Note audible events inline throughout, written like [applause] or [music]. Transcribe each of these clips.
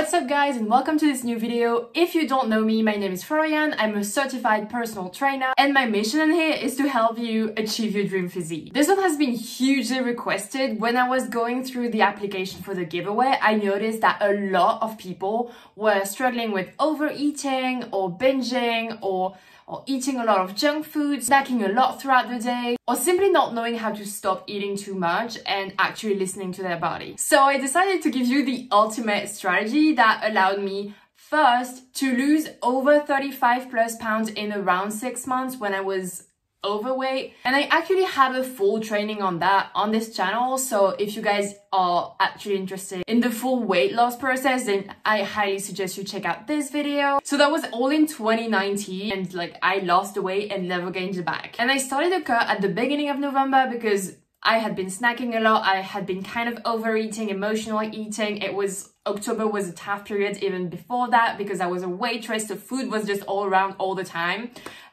What's up guys and welcome to this new video. If you don't know me, my name is Floriane, I'm a certified personal trainer and my mission in here is to help you achieve your dream physique. This one has been hugely requested. When I was going through the application for the giveaway, I noticed that a lot of people were struggling with overeating or binging or or eating a lot of junk food, snacking a lot throughout the day, or simply not knowing how to stop eating too much and actually listening to their body. So I decided to give you the ultimate strategy that allowed me first to lose over 35 plus pounds in around six months when I was overweight and I actually have a full training on that on this channel so if you guys are actually interested in the full weight loss process then I highly suggest you check out this video so that was all in 2019 and like I lost the weight and never gained it back and I started the cut at the beginning of November because I had been snacking a lot. I had been kind of overeating, emotional eating. It was October was a tough period even before that because I was a waitress. The food was just all around all the time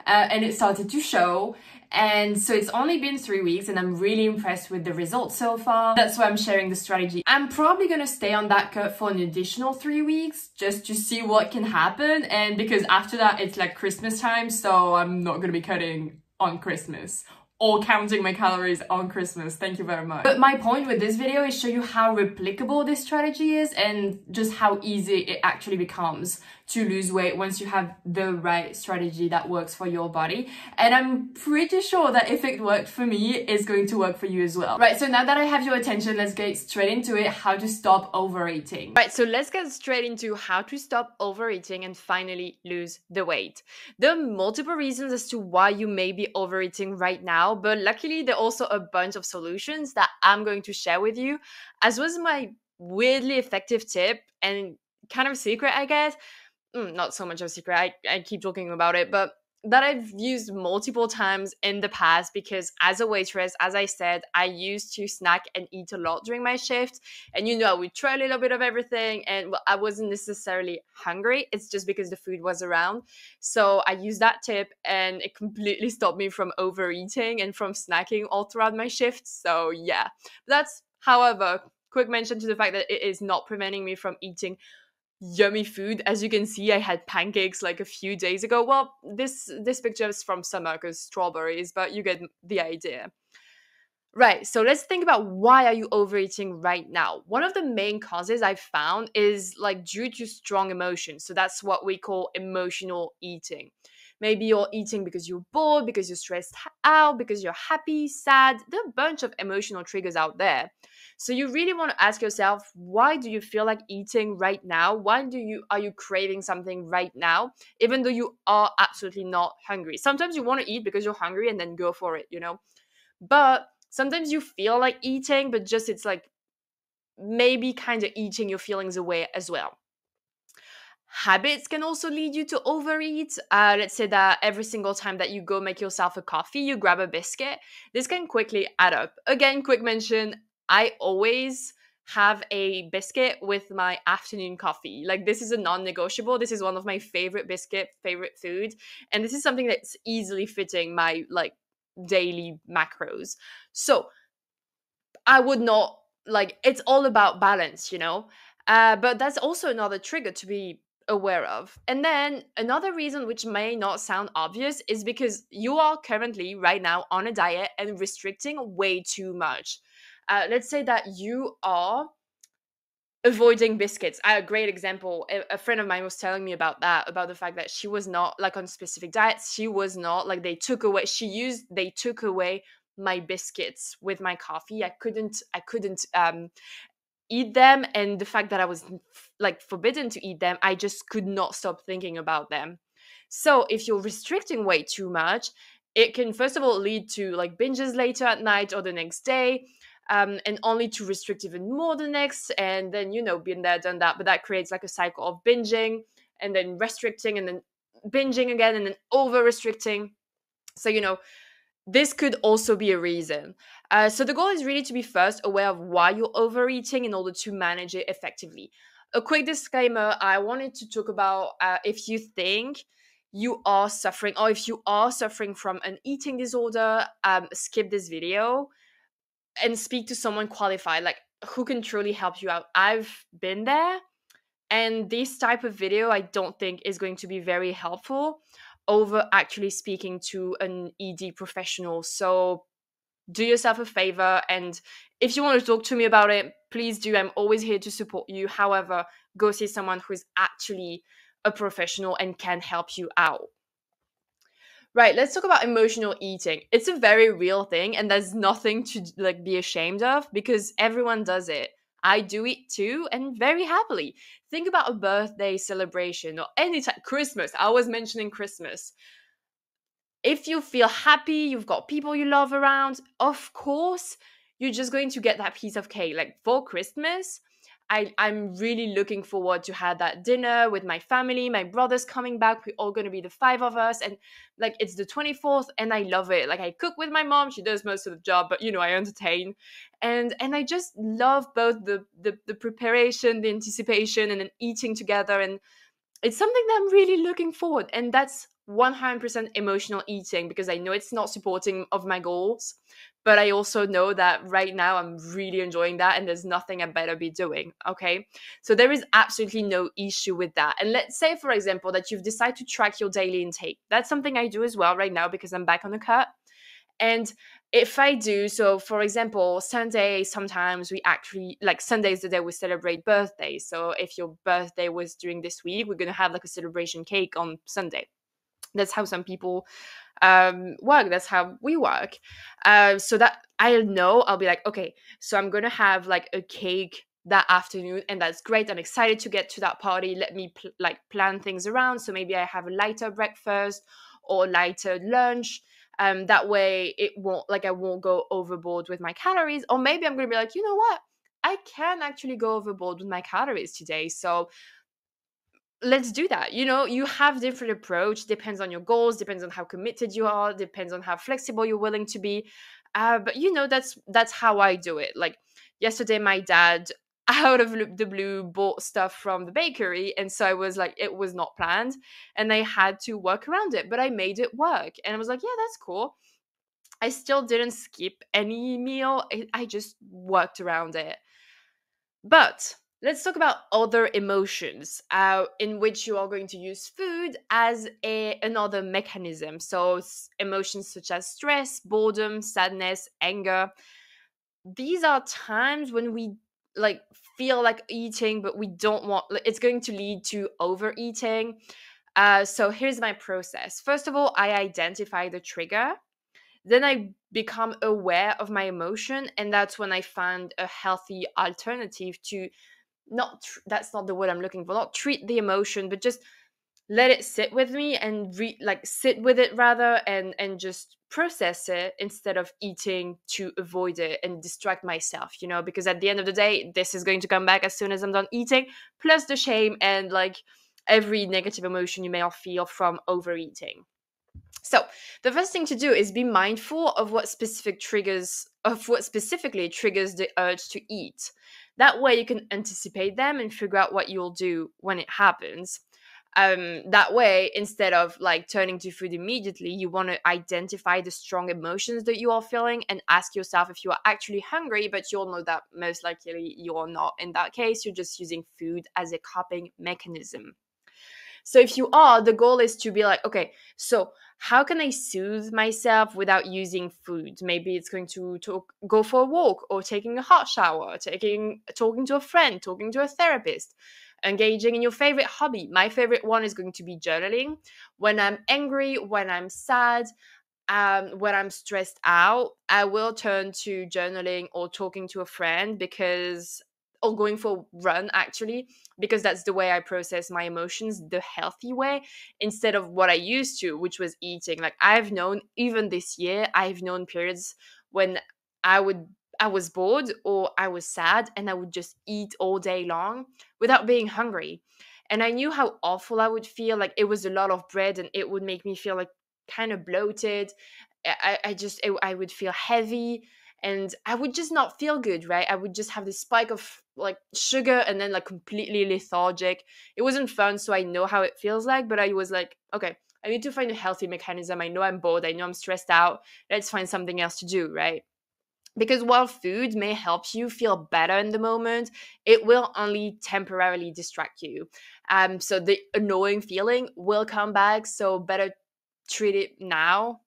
uh, and it started to show. And so it's only been three weeks and I'm really impressed with the results so far. That's why I'm sharing the strategy. I'm probably gonna stay on that cut for an additional three weeks just to see what can happen. And because after that, it's like Christmas time, so I'm not gonna be cutting on Christmas or counting my calories on Christmas. Thank you very much. But my point with this video is show you how replicable this strategy is and just how easy it actually becomes to lose weight once you have the right strategy that works for your body. And I'm pretty sure that if it worked for me, it's going to work for you as well. Right, so now that I have your attention, let's get straight into it, how to stop overeating. Right, so let's get straight into how to stop overeating and finally lose the weight. There are multiple reasons as to why you may be overeating right now, but luckily there are also a bunch of solutions that I'm going to share with you, as was my weirdly effective tip and kind of secret, I guess, mm, not so much of a secret. I, I keep talking about it, but that I've used multiple times in the past because as a waitress, as I said, I used to snack and eat a lot during my shift. And you know, I would try a little bit of everything and well, I wasn't necessarily hungry. It's just because the food was around. So I used that tip and it completely [laughs] stopped me from overeating and from snacking all throughout my shift. So yeah, that's however, quick mention to the fact that it is not preventing me from eating yummy food. As you can see, I had pancakes like a few days ago. Well, this this picture is from summer because strawberries, but you get the idea. Right, so let's think about why are you overeating right now? One of the main causes I've found is like due to strong emotions. So that's what we call emotional eating. Maybe you're eating because you're bored, because you're stressed out, because you're happy, sad. There are a bunch of emotional triggers out there. So you really want to ask yourself, why do you feel like eating right now? Why do you are you craving something right now, even though you are absolutely not hungry? Sometimes you want to eat because you're hungry and then go for it, you know. But sometimes you feel like eating, but just it's like maybe kind of eating your feelings away as well. Habits can also lead you to overeat. Uh, let's say that every single time that you go make yourself a coffee, you grab a biscuit. This can quickly add up. Again, quick mention I always have a biscuit with my afternoon coffee. Like this is a non-negotiable. This is one of my favorite biscuit, favorite food, and this is something that's easily fitting my like daily macros. So I would not like it's all about balance, you know. Uh, but that's also another trigger to be aware of. And then another reason, which may not sound obvious, is because you are currently right now on a diet and restricting way too much uh, let's say that you are avoiding biscuits. A great example a, friend of mine was telling me about that about the fact that she was not like on specific diets. She was not like they took away she used they took away my biscuits with my coffee. I couldn't i couldn't um eat them and the fact that i was like forbidden to eat them i just could not stop thinking about them. So if you're restricting way too much it can first of all lead to like binges later at night or the next day um, and only to restrict even more the next and then you know been there done that but that creates like a cycle of binging and then restricting and then binging again and then over restricting so you know this could also be a reason. Uh, so the goal is really to be first aware of why you're overeating in order to manage it effectively. A quick disclaimer i wanted to talk about uh, if you think you are suffering or if you are suffering from an eating disorder um, skip this video and speak to someone qualified, like who can truly help you out. I've been there And this type of video, I don't think is going to be very helpful over actually speaking to an ED professional. So do yourself a favor. And if you want to talk to me about it, please do. I'm always here to support you. However, go see someone who is actually a professional and can help you out. Right, let's talk about emotional eating. It's a very real thing and there's nothing to like be ashamed of because everyone does it. I do it too and very happily. Think about a birthday celebration or any time Christmas. I was mentioning Christmas. If you feel happy, you've got people you love around, of course, you're just going to get that piece of cake. Like for Christmas, I, I'm really looking forward to have that dinner with my family. My brother's coming back. We're all going to be the five of us. And like, it's the 24th and I love it. Like, I cook with my mom. She does most of the job, but you know, I entertain. And, and I just love both the, the, the preparation, the anticipation, and then eating together. And it's something that I'm really looking forward. And that's 100% emotional eating because I know it's not supporting of my goals, but I also know that right now I'm really enjoying that and there's nothing I better be doing. Okay. So there is absolutely no issue with that. And let's say, for example, that you've decided to track your daily intake. That's something I do as well right now because I'm back on the cut. And if I do, so for example, Sunday, sometimes we actually, like Sunday is the day we celebrate birthdays. So if your birthday was during this week, we're going to have like a celebration cake on Sunday that's how some people um work that's how we work. Uh, so that i know i'll be like okay so i'm gonna have like a cake that afternoon and that's great i'm excited to get to that party let me pl- like plan things around so maybe i have a lighter breakfast or lighter lunch um that way it won't like i won't go overboard with my calories or maybe i'm gonna be like you know what? I can actually go overboard with my calories today so let's do that. You know you have different approach depends on your goals depends on how committed you are depends on how flexible you're willing to be. Uh, but you know that's that's how i do it. Like yesterday my dad [laughs] out of the blue bought stuff from the bakery and so i was like it was not planned and i had to work around it but i made it work and i was like yeah that's cool. I still didn't skip any meal. I just worked around it. But Let's talk about other emotions uh, in which you are going to use food as a, another mechanism. So, emotions such as stress, boredom, sadness, anger. These are times when we like feel like eating, but we don't want. It's going to lead to overeating. Uh, so here's my process. First of all, I identify the trigger. Then I become aware of my emotion, and that's when I find a healthy alternative to not tr- that's not the word i'm looking for not treat the emotion but just let it sit with me and re- like sit with it rather and and just process it instead of eating to avoid it and distract myself you know because at the end of the day this is going to come back as soon as i'm done eating plus the shame and like every negative emotion you may all feel from overeating. So the first thing to do is be mindful of what specific triggers of what specifically triggers the urge to eat that way you can anticipate them and figure out what you'll do when it happens. Um, that way, instead of like turning to food immediately, you want to identify the strong emotions that you are feeling and ask yourself if you are actually hungry, but you'll know that most likely you're not. In that case, you're just using food as a coping mechanism. So if you are, the goal is to be like, okay, so how can I soothe myself without using food? Maybe it's going to talk, go for a walk or taking a hot shower, taking talking to a friend, talking to a therapist, engaging in your favorite hobby. My favorite one is going to be journaling. When I'm angry, when I'm sad, um, when I'm stressed out, I will turn to journaling or talking to a friend because or going for a run actually because that's the way i process my emotions the healthy way instead of what i used to which was eating. Like i've known even this year i've known periods when i would i was bored or i was sad and i would just eat all day long without being hungry. And i knew how awful i would feel like it was a lot of bread and it would make me feel like kind of bloated i, I just it, i would feel heavy and i would just not feel good right? I would just have this spike of like sugar and then like completely lethargic. It wasn't fun so i know how it feels like but i was like okay i need to find a healthy mechanism. I know i'm bored. I know i'm stressed out. Let's find something else to do right? Because while food may help you feel better in the moment, it will only temporarily distract you. Um, so the annoying feeling will come back. So better treat it now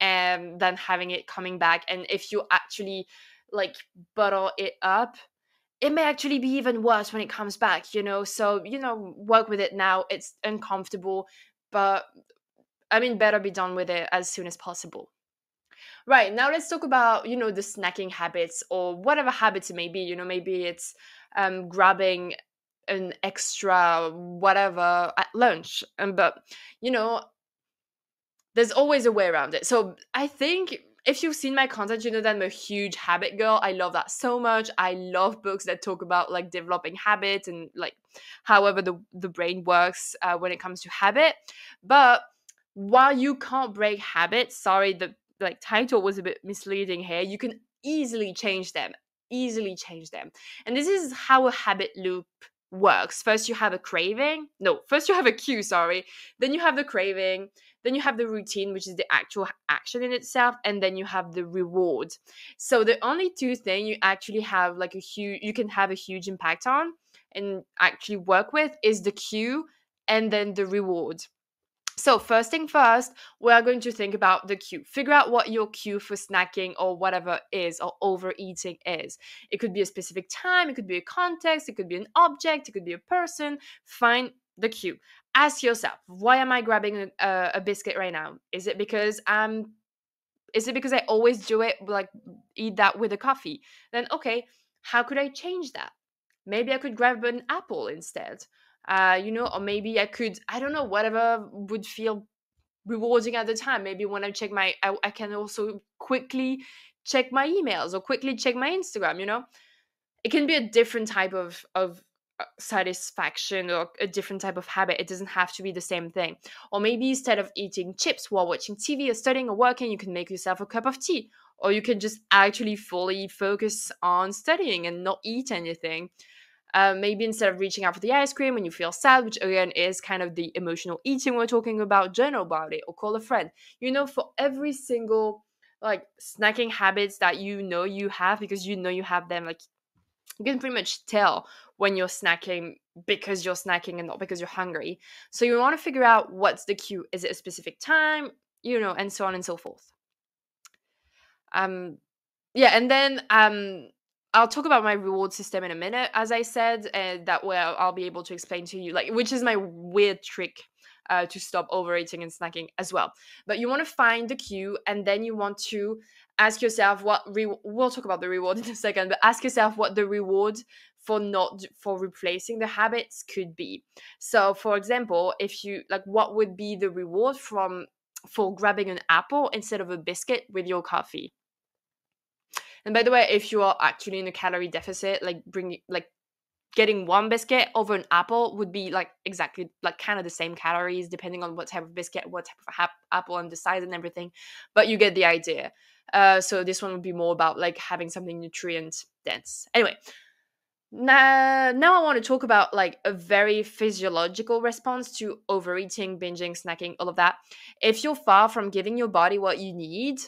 um, than having it coming back. And if you actually like bottle it up, it may actually be even worse when it comes back, you know. So, you know, work with it now. It's uncomfortable, but I mean, better be done with it as soon as possible. Right, now let's talk about, you know, the snacking habits or whatever habits it may be. You know, maybe it's um, grabbing an extra whatever at lunch. Um, but, you know, there's always a way around it. So I think if you've seen my content, you know that I'm a huge habit girl. I love that so much. I love books that talk about like developing habits and like however the, the brain works uh, when it comes to habit. But while you can't break habits, sorry, the like title was a bit misleading here. You can easily change them, easily change them. And this is how a habit loop works. First you have a craving. No, first you have a cue, sorry. Then you have the craving, then you have the routine, which is the actual action in itself, and then you have the reward. So the only two things you actually have like a huge you can have a huge impact on and actually work with is the cue and then the reward. So, first thing first, we are going to think about the cue. Figure out what your cue for snacking or whatever is or overeating is. It could be a specific time, it could be a context, it could be an object, it could be a person. Find the cue. Ask yourself, why am I grabbing a, a biscuit right now? Is it because I'm is it because I always do it like eat that with a coffee? Then okay, how could I change that? Maybe I could grab an apple instead uh, you know, or maybe I could, I don't know, whatever would feel rewarding at the time. Maybe when I check my, I, I can also quickly check my emails or quickly check my Instagram, you know? It can be a different type of, of uh, satisfaction or a different type of habit. It doesn't have to be the same thing. Or maybe instead of eating chips while watching TV or studying or working, you can make yourself a cup of tea. Or you can just actually fully focus on studying and not eat anything. Uh, maybe instead of reaching out for the ice cream when you feel sad, which again is kind of the emotional eating we're talking about, journal about it or call a friend. You know, for every single like snacking habits that you know you have because you know you have them, like you can pretty much tell when you're snacking because you're snacking and not because you're hungry. So you want to figure out what's the cue. Is it a specific time? You know, and so on and so forth. Um, yeah, and then um, I'll talk about my reward system in a minute, as I said, and that way I'll be able to explain to you, like, which is my weird trick uh, to stop overeating and snacking as well. But you want to find the cue, and then you want to ask yourself what re- we'll talk about the reward [laughs] in a second, but ask yourself what the reward for not for replacing the habits could be. So, for example, if you like, what would be the reward from for grabbing an apple instead of a biscuit with your coffee? And by the way, if you are actually in a calorie deficit, like bring like getting one biscuit over an apple would be like exactly like kind of the same calories depending on what type of biscuit, what type of apple and the size and everything. But you get the idea. Uh, so this one would be more about like having something nutrient dense. Anyway, now, now I want to talk about like a very physiological response to overeating, binging, snacking, all of that. If you're far from giving your body what you need,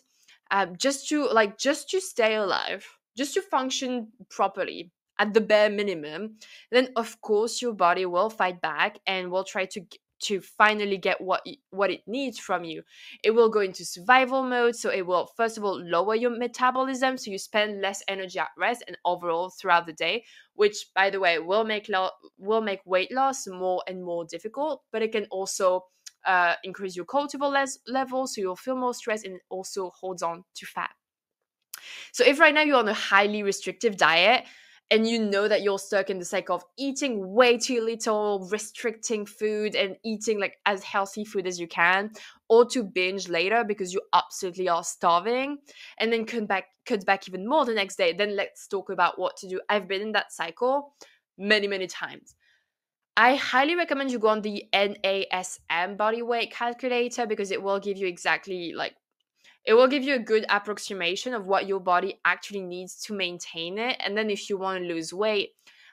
um, just to like just to stay alive just to function properly at the bare minimum then of course your body will fight back and will try to to finally get what what it needs from you. It will go into survival mode so it will first of all lower your metabolism so you spend less energy at rest and overall throughout the day which by the way will make lo- will make weight loss more and more difficult but it can also uh, increase your cortisol les- level, so you'll feel more stress and also holds on to fat. So if right now you're on a highly restrictive diet and you know that you're stuck in the cycle of eating way too little, restricting food and eating like as healthy food as you can, or to binge later because you absolutely are starving, and then cut back cut back even more the next day, then let's talk about what to do. I've been in that cycle many, many times. I highly recommend you go on the NASM body weight calculator because it will give you exactly like it will give you a good approximation of what your body actually needs to maintain it. And then if you want to lose weight,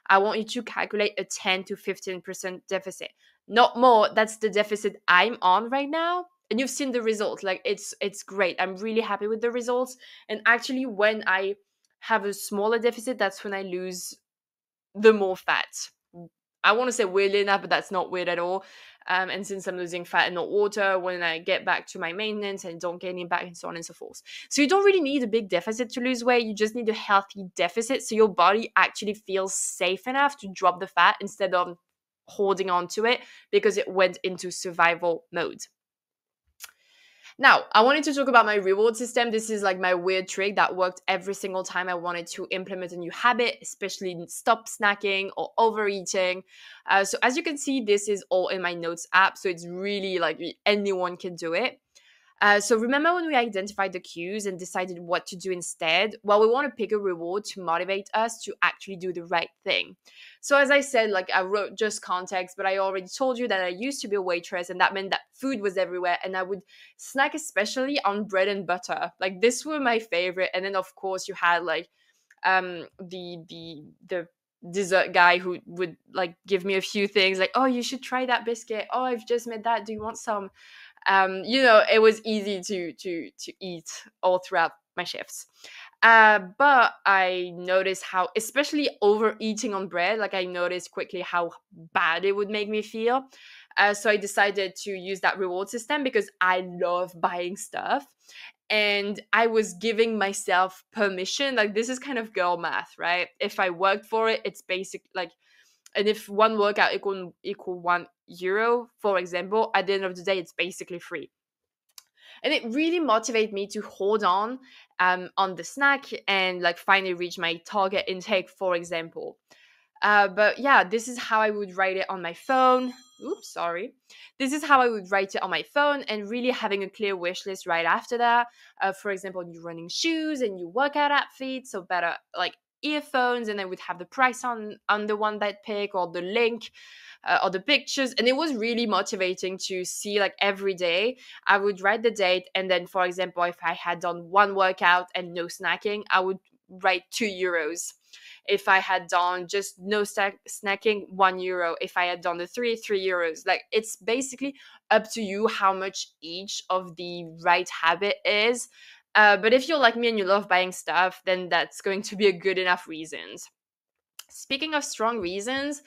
I want you to calculate a 10 to 15% deficit. Not more, that's the deficit I'm on right now. and you've seen the results like it's it's great i'm really happy with the results and actually when i have a smaller deficit that's when i lose the more fat i want to say weirdly enough but that's not weird at all um, and since i'm losing fat and not water when i get back to my maintenance and don't gain it back and so on and so forth. So you don't really need a big deficit to lose weight you just need a healthy deficit so your body actually feels safe enough to drop the fat instead of holding on to it because it went into survival mode now, I wanted to talk about my reward system. This is like my weird trick that worked every single time I wanted to implement a new habit, especially stop snacking or overeating. Uh, so, as you can see, this is all in my notes app. So, it's really like anyone can do it. Uh, so remember when we identified the cues and decided what to do instead? Well, we want to pick a reward to motivate us to actually do the right thing. So as I said, like I wrote just context, but I already told you that I used to be a waitress and that meant that food was everywhere and I would snack especially on bread and butter. Like this were my favorite. And then of course you had like um the the the dessert guy who would like give me a few things like oh you should try that biscuit oh i've just made that do you want some um, you know, it was easy to to to eat all throughout my shifts. Uh, but I noticed how, especially overeating on bread, like I noticed quickly how bad it would make me feel. Uh, so I decided to use that reward system because I love buying stuff. And I was giving myself permission. Like, this is kind of girl math, right? If I worked for it, it's basic, like, and if one workout equal equal one euro, for example, at the end of the day, it's basically free. And it really motivated me to hold on um, on the snack and like finally reach my target intake, for example. Uh, but yeah, this is how I would write it on my phone. Oops, sorry. This is how I would write it on my phone and really having a clear wish list right after that. Uh, for example, new running shoes and new workout outfits. So better like earphones and I would have the price on on the one that pick or the link uh, or the pictures and it was really motivating to see like every day I would write the date and then for example if I had done one workout and no snacking I would write 2 euros if I had done just no stack, snacking, one euro. If I had done the three, three euros. Like it's basically up to you how much each of the right habit is. Uh, but if you're like me and you love buying stuff, then that's going to be a good enough reason. Speaking of strong reasons,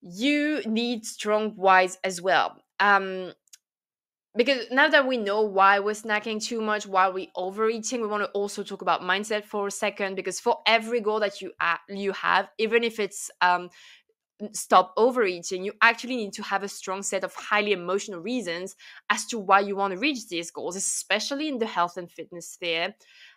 you need strong whys as well. Um, because now that we know why we're snacking too much, why we're overeating, we want to also talk about mindset for a second. Because for every goal that you you have, even if it's um, stop overeating, you actually need to have a strong set of highly emotional reasons as to why you want to reach these goals, especially in the health and fitness sphere.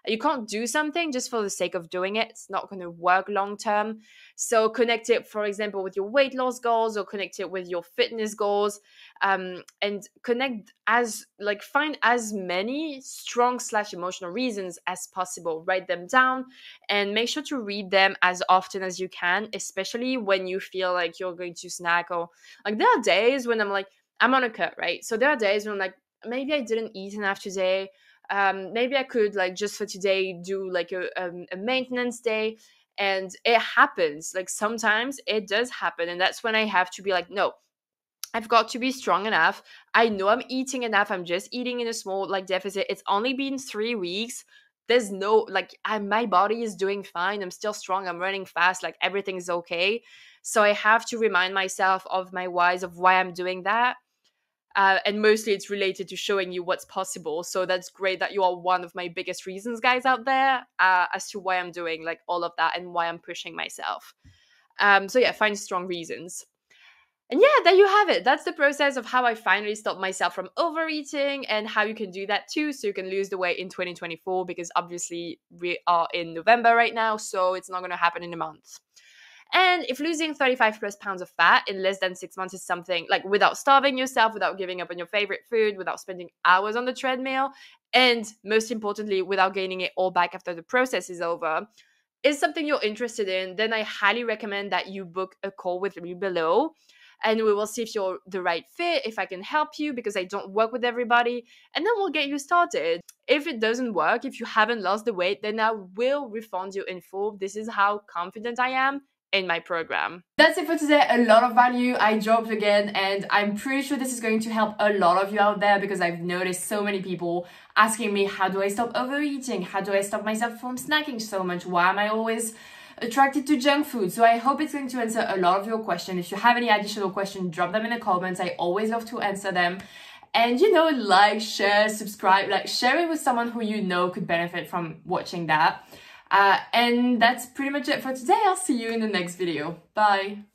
You can't do something just for the sake of doing it. It's not going to work long term. So connect it, for example, with your weight loss goals or connect it with your fitness goals um, and connect as like find as many strong slash emotional reasons as possible. Write them down and make sure to read them as often as you can, especially when you feel like you're going to snack or like there are days when I'm like, I'm on a cut, right? So there are days when I'm like, maybe I didn't eat enough today um, maybe I could like just for today do like a, um, a maintenance day. And it happens. Like sometimes it does happen. And that's when I have to be like, no, I've got to be strong enough. I know I'm eating enough. I'm just eating in a small like deficit. It's only been three weeks. There's no like I, my body is doing fine. I'm still strong. I'm running fast. Like everything's okay. So I have to remind myself of my whys of why I'm doing that. Uh, and mostly it's related to showing you what's possible. So that's great that you are one of my biggest reasons, guys, out there uh, as to why I'm doing like all of that and why I'm pushing myself. Um, so yeah, find strong reasons. And yeah, there you have it. That's the process of how I finally stopped myself from overeating and how you can do that too. So you can lose the weight in 2024 because obviously we are in November right now. So it's not going to happen in a month. And if losing 35 plus pounds of fat in less than six months is something like without starving yourself, without giving up on your favorite food, without spending hours on the treadmill, and most importantly, without gaining it all back after the process is over, is something you're interested in, then I highly recommend that you book a call with me below. And we will see if you're the right fit, if I can help you, because I don't work with everybody. And then we'll get you started. If it doesn't work, if you haven't lost the weight, then I will refund you in full. This is how confident I am in my program. That's it for today. A lot of value I dropped again, and I'm pretty sure this is going to help a lot of you out there because I've noticed so many people asking me, How do I stop overeating? How do I stop myself from snacking so much? Why am I always attracted to junk food. So I hope it's going to answer a lot of your questions. If you have any additional questions, drop them in the comments. I always love to answer them. And you know, like, share, subscribe, like share it with someone who you know could benefit from watching that. Uh, and that's pretty much it for today. I'll see you in the next video. Bye.